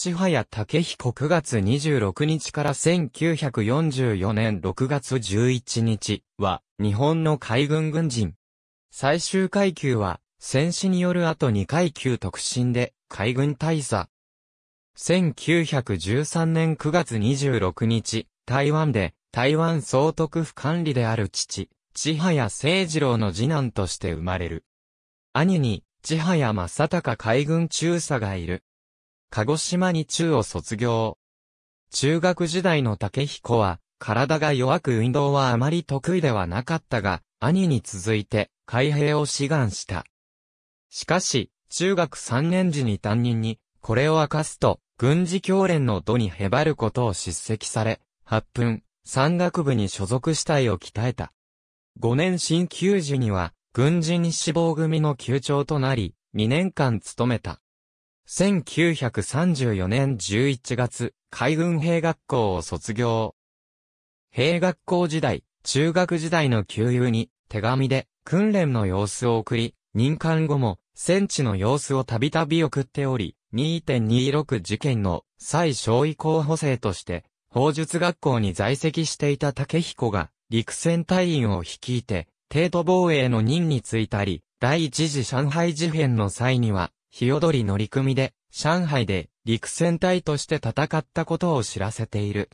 千早武彦9月26日から1944年6月11日は日本の海軍軍人。最終階級は戦死による後2階級特進で海軍大佐。1913年9月26日、台湾で台湾総督府管理である父、千早誠二郎の次男として生まれる。兄に千早正隆海軍中佐がいる。鹿児島に中を卒業。中学時代の竹彦は、体が弱く運動はあまり得意ではなかったが、兄に続いて、海兵を志願した。しかし、中学3年時に担任に、これを明かすと、軍事教練の度にへばることを叱責され、8分、山岳部に所属したいを鍛えた。5年新旧時には、軍人志望組の級長となり、2年間務めた。1934年11月、海軍兵学校を卒業。兵学校時代、中学時代の旧友に手紙で訓練の様子を送り、任官後も戦地の様子をたびたび送っており、2.26事件の再少尉候補生として、法術学校に在籍していた竹彦が陸戦隊員を率いて、帝都防衛の任に就いたり、第一次上海事変の際には、日踊り乗組で、上海で陸戦隊として戦ったことを知らせている。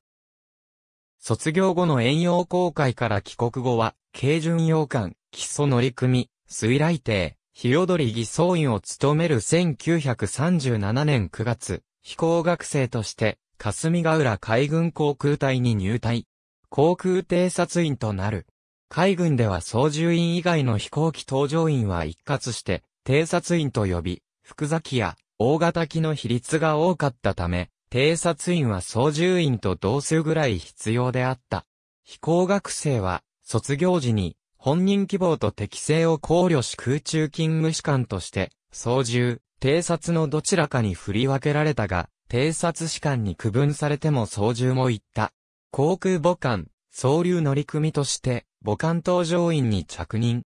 卒業後の遠洋航海から帰国後は、軽巡洋艦、基礎乗組、水雷艇、日踊り偽装員を務める1937年9月、飛行学生として、霞ヶ浦海軍航空隊に入隊。航空偵察員となる。海軍では操縦員以外の飛行機搭乗員は一括して、偵察員と呼び、複座機や大型機の比率が多かったため、偵察員は操縦員と同数ぐらい必要であった。飛行学生は、卒業時に、本人希望と適性を考慮し空中勤務士官として、操縦、偵察のどちらかに振り分けられたが、偵察士官に区分されても操縦も行った。航空母艦、総流乗組として、母艦搭乗員に着任。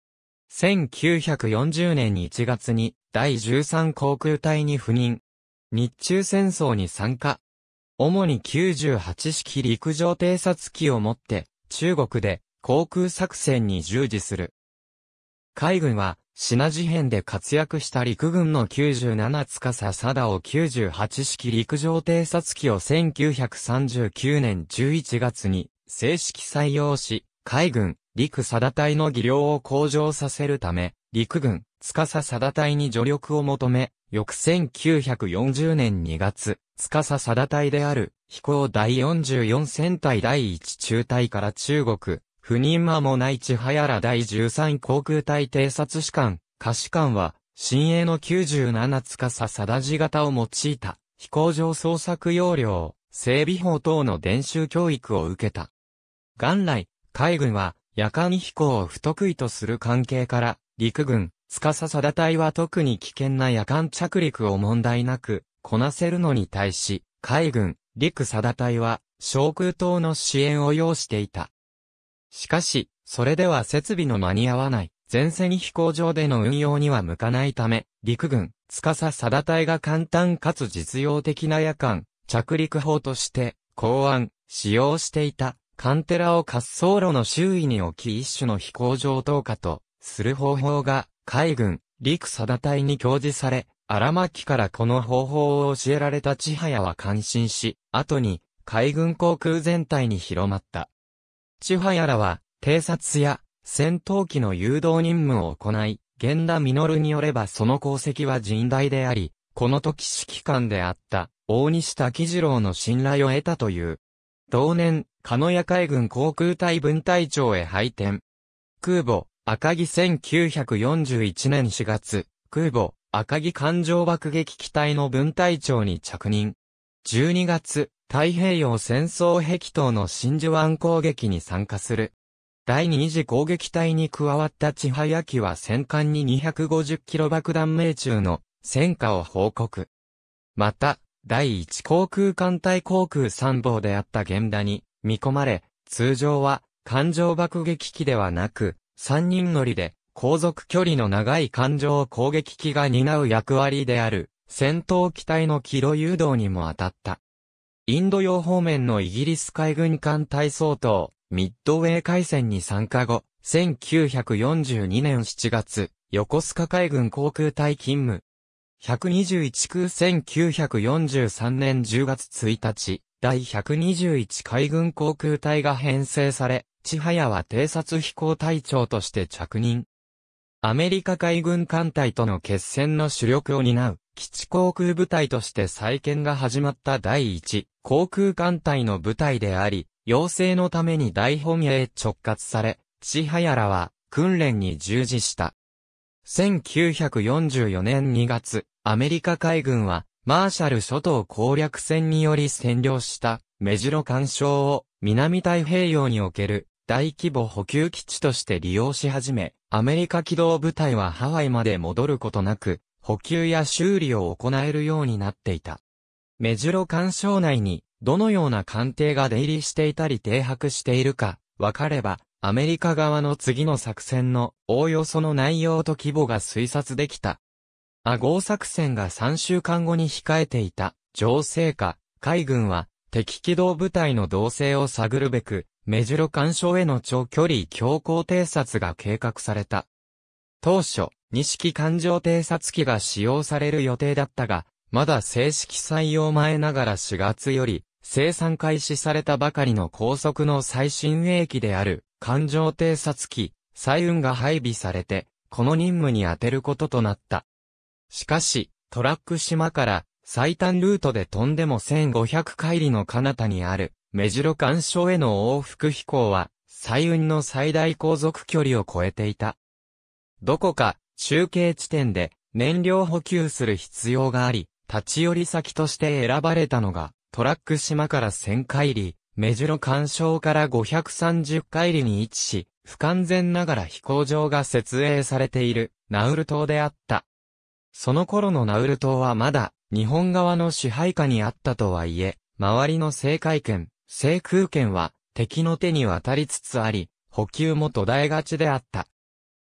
1940年1月に第13航空隊に赴任。日中戦争に参加。主に98式陸上偵察機を持って中国で航空作戦に従事する。海軍は品事変で活躍した陸軍の97司貞を98式陸上偵察機を1939年11月に正式採用し、海軍、陸貞隊の技量を向上させるため、陸軍、司貞隊に助力を求め、翌1940年2月、司貞隊である、飛行第44戦隊第1中隊から中国、不任間もない千早ら第13航空隊偵察士官、下士官は、新鋭の97司貞字型を用いた、飛行場捜索要領、整備法等の伝習教育を受けた。元来、海軍は、夜間飛行を不得意とする関係から、陸軍、司貞隊は特に危険な夜間着陸を問題なく、こなせるのに対し、海軍、陸貞隊は、航空等の支援を要していた。しかし、それでは設備の間に合わない、前線飛行場での運用には向かないため、陸軍、司貞隊が簡単かつ実用的な夜間、着陸法として、考案、使用していた。カンテラを滑走路の周囲に置き一種の飛行場投下とする方法が海軍、陸貞隊に教示され、荒巻からこの方法を教えられた千早は感心し、後に海軍航空全体に広まった。千早らは偵察や戦闘機の誘導任務を行い、源田実によればその功績は甚大であり、この時指揮官であった大西滝次郎の信頼を得たという。同年、鹿屋海軍航空隊分隊長へ配転。空母、赤城1941年4月、空母、赤城艦上爆撃機体の分隊長に着任。12月、太平洋戦争壁島の真珠湾攻撃に参加する。第二次攻撃隊に加わった千早機は戦艦に250キロ爆弾命中の戦果を報告。また、第一航空艦隊航空参謀であった現場に見込まれ、通常は艦上爆撃機ではなく、三人乗りで航続距離の長い艦上攻撃機が担う役割である、戦闘機体のキロ誘導にも当たった。インド洋方面のイギリス海軍艦隊総統、ミッドウェー海戦に参加後、1942年7月、横須賀海軍航空隊勤務。121空1943年10月1日、第121海軍航空隊が編成され、千早は偵察飛行隊長として着任。アメリカ海軍艦隊との決戦の主力を担う基地航空部隊として再建が始まった第一航空艦隊の部隊であり、要請のために大本営へ直轄され、千早らは訓練に従事した。1944年2月、アメリカ海軍は、マーシャル諸島攻略戦により占領したメジロ干渉を南太平洋における大規模補給基地として利用し始め、アメリカ機動部隊はハワイまで戻ることなく、補給や修理を行えるようになっていた。メジロ干渉内に、どのような艦艇が出入りしていたり停泊しているか、わかれば、アメリカ側の次の作戦の、おおよその内容と規模が推察できた。アゴー作戦が3週間後に控えていた、情勢下、海軍は、敵機動部隊の動静を探るべく、メジロ干渉への長距離強行偵察が計画された。当初、西艦上偵察機が使用される予定だったが、まだ正式採用前ながら4月より生産開始されたばかりの高速の最新鋭機である艦上偵察機、彩雲が配備されて、この任務に当てることとなった。しかし、トラック島から最短ルートで飛んでも1500海里の彼方にある、メジロ干渉への往復飛行は、彩雲の最大航続距離を超えていた。どこか、中継地点で燃料補給する必要があり、立ち寄り先として選ばれたのが、トラック島から1000海里、メジロ干渉から530海里に位置し、不完全ながら飛行場が設営されている、ナウル島であった。その頃のナウル島はまだ、日本側の支配下にあったとはいえ、周りの政界権、制空権は、敵の手に渡りつつあり、補給も途絶えがちであった。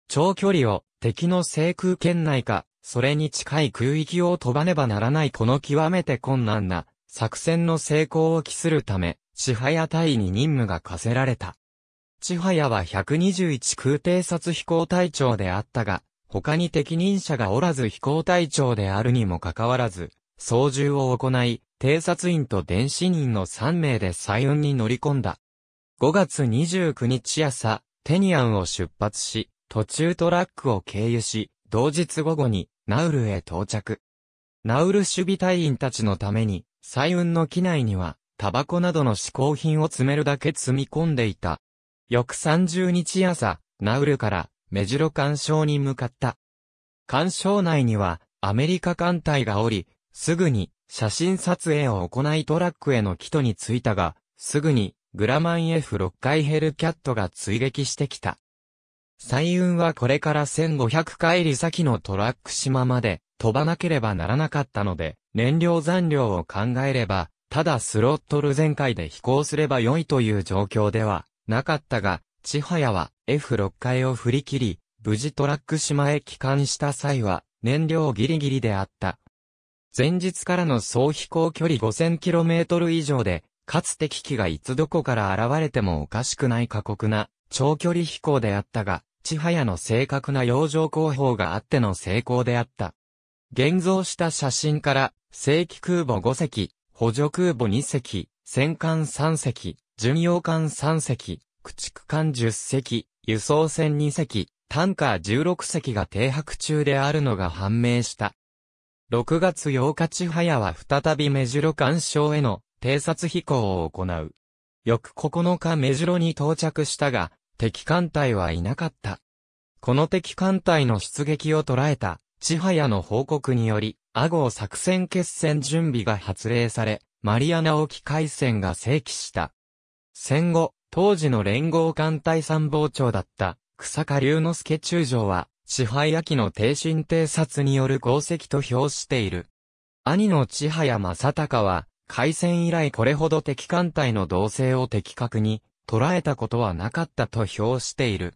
長距離を敵の制空権内か、それに近い空域を飛ばねばならないこの極めて困難な作戦の成功を期するため、千早隊員に任務が課せられた。千早は121空偵察飛行隊長であったが、他に適任者がおらず飛行隊長であるにもかかわらず、操縦を行い、偵察員と電子人の3名で彩雲に乗り込んだ。5月29日朝、テニアンを出発し、途中トラックを経由し、同日午後にナウルへ到着。ナウル守備隊員たちのために、彩雲の機内には、タバコなどの嗜好品を詰めるだけ積み込んでいた。翌30日朝、ナウルからメジロ干渉に向かった。干渉内にはアメリカ艦隊がおり、すぐに写真撮影を行いトラックへの帰途に着いたが、すぐにグラマン F6 回ヘルキャットが追撃してきた。彩雲はこれから1500海里先のトラック島まで飛ばなければならなかったので、燃料残量を考えれば、ただスロットル全開で飛行すれば良いという状況ではなかったが、千早は F6 回を振り切り、無事トラック島へ帰還した際は、燃料ギリギリであった。前日からの総飛行距離 5000km 以上で、かつ敵機がいつどこから現れてもおかしくない過酷な長距離飛行であったが、千早の正確な洋上広報があっての成功であった。現像した写真から、正規空母5隻、補助空母2隻、戦艦3隻、巡洋艦3隻、駆逐艦10隻、輸送船2隻、タンカー16隻が停泊中であるのが判明した。6月8日千早は再び目白干渉への偵察飛行を行う。翌9日目白に到着したが、敵艦隊はいなかった。この敵艦隊の出撃を捉えた、千早の報告により、アゴー作戦決戦準備が発令され、マリアナ沖海戦が正規した。戦後、当時の連合艦隊参謀長だった草加龍之介中将は、支配秋の低身偵察による功績と評している。兄の千早正隆は、海戦以来これほど敵艦隊の動静を的確に捉えたことはなかったと評している。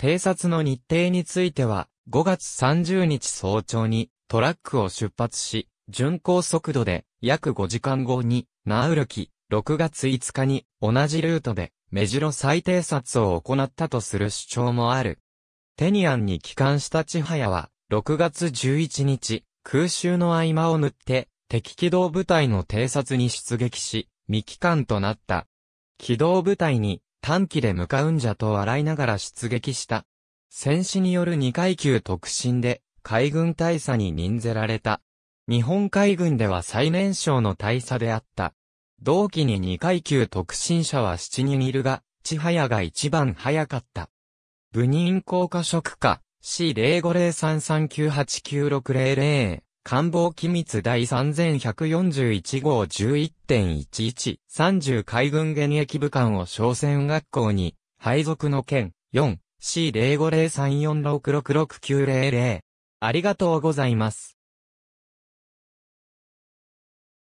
偵察の日程については、5月30日早朝にトラックを出発し、巡航速度で約5時間後に、ナウルキ、6月5日に同じルートで目白再偵察を行ったとする主張もある。テニアンに帰還した千早は、6月11日、空襲の合間を縫って、敵機動部隊の偵察に出撃し、未帰還となった。機動部隊に短期で向かうんじゃと笑いながら出撃した。戦死による2階級特進で、海軍大佐に任ぜられた。日本海軍では最年少の大佐であった。同期に2階級特進者は7人いるが、千早が一番早かった。部任降下職課 C05033989600 官房機密第3141号11.11、30海軍現役部官を商船学校に、配属の件、4、C05034666900。ありがとうございます。